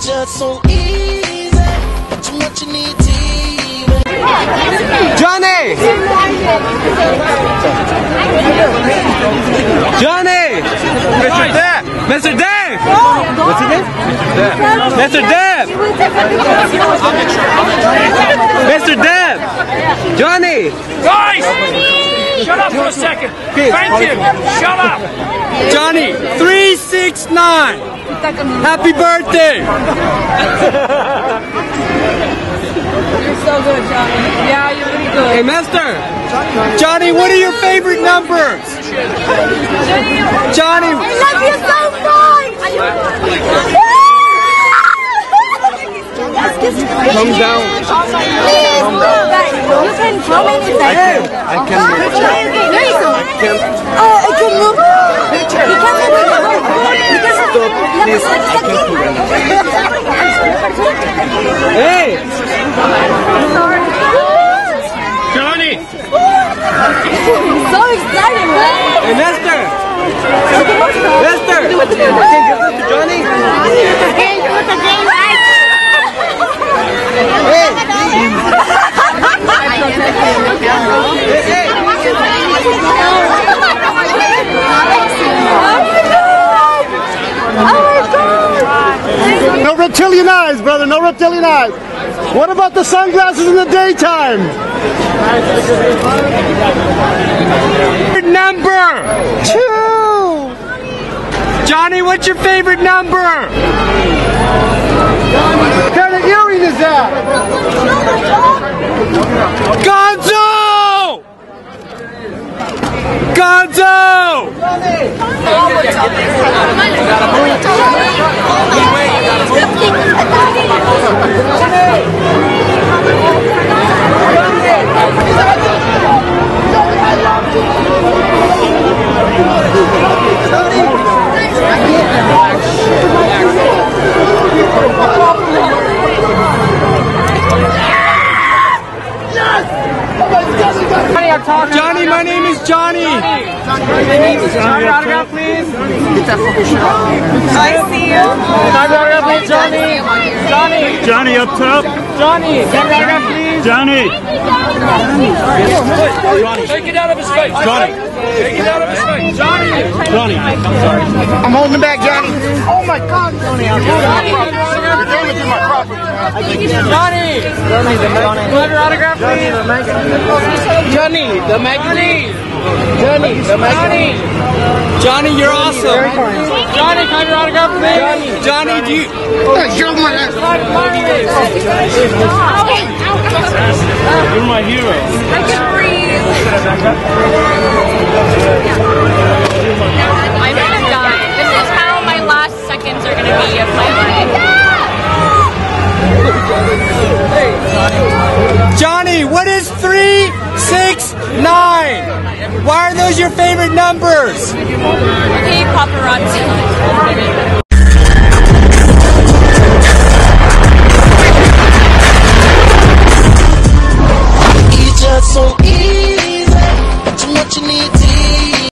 just so easy. But you what you need to eat. Johnny! Johnny! Mr. Depp! Mr. Depp! What's his name? Mr. Depp! Mr. Depp! Johnny! Guys! Shut up for a second. Thank you. Shut up. Johnny! 369! Happy birthday! You're so good, Johnny. Yeah, you're pretty good. Hey, Master! Johnny, what are your favorite numbers? Johnny! I love you so much! Thumbs down. Please, guys, you can comment in there. I can. There you go. Uh, I can move. He can move it. Because Stop, please. I can't do Hey! Johnny! so excited, right? Hey, Master! Master! I can give this to Johnny? No reptilian eyes, brother. No reptilian eyes. What about the sunglasses in the daytime? Number! Two. Johnny, what's your favorite number? What kind of earring is that? Gonzo! Gonzo! Johnny, my name is Johnny. Johnny, autograph, please. I see you. Autograph, please, Johnny. Johnny. Johnny up top. Johnny, autograph, please. Johnny. Take it out of his face. Johnny. Take it out of his face. Johnny. Johnny. I'm holding it back, Johnny. Oh my God, Johnny. I'm You're damaging my property. Johnny. Johnny, the magazine. your autograph, please. Johnny, the magazine. Johnny, the magazine. Johnny, you're awesome. Johnny, can I have your autograph, please? Johnny, do you? Oh, you're my You're my hero. I can breathe. Why are those your favorite numbers? Okay, paparazzi.